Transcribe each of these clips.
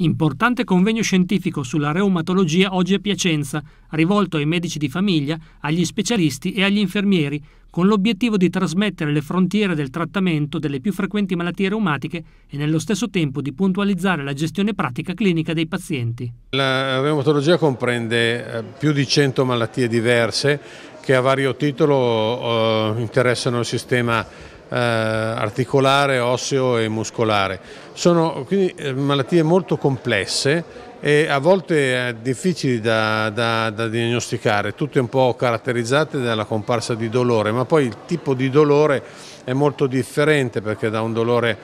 Importante convegno scientifico sulla reumatologia oggi a Piacenza, rivolto ai medici di famiglia, agli specialisti e agli infermieri, con l'obiettivo di trasmettere le frontiere del trattamento delle più frequenti malattie reumatiche e nello stesso tempo di puntualizzare la gestione pratica clinica dei pazienti. La reumatologia comprende eh, più di 100 malattie diverse che a vario titolo eh, interessano il sistema eh, articolare, osseo e muscolare. Sono quindi eh, malattie molto complesse e a volte difficili da, da, da, diagnosticare, tutte un po' caratterizzate dalla comparsa di dolore, ma poi il tipo di dolore è molto differente perché da un dolore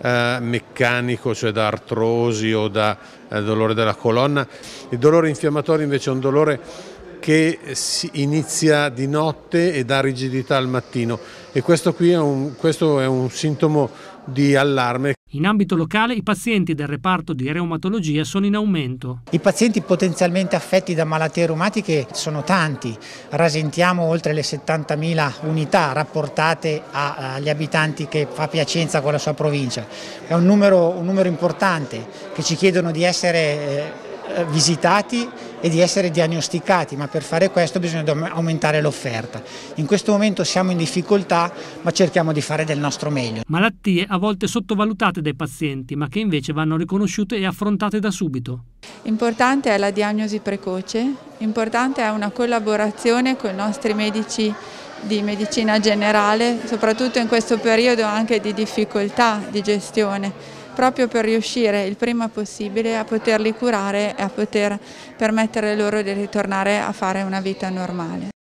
eh, meccanico, cioè da artrosi o da eh, dolore della colonna, il dolore infiammatorio invece è un dolore che si inizia di notte e dà rigidità al mattino e questo qui è un, questo è un sintomo di allarme. In ambito locale i pazienti del reparto di reumatologia sono in aumento. I pazienti potenzialmente affetti da malattie reumatiche sono tanti, rasentiamo oltre le 70.000 unità rapportate agli abitanti che fa Piacenza con la sua provincia. È un numero, un numero importante che ci chiedono di essere eh, eh, visitati e di essere diagnosticati, ma per fare questo bisogna aumentare l'offerta. In questo momento siamo in difficoltà, ma cerchiamo di fare del nostro meglio. Malattie a volte sottovalutate dai pazienti, ma che invece vanno riconosciute e affrontate da subito. Importante è la diagnosi precoce, importante è una collaborazione con i nostri medici di medicina generale, soprattutto in questo periodo anche di difficoltà di gestione proprio per riuscire il prima possibile a poterli curare e a poter permettere loro di ritornare a fare una vita normale.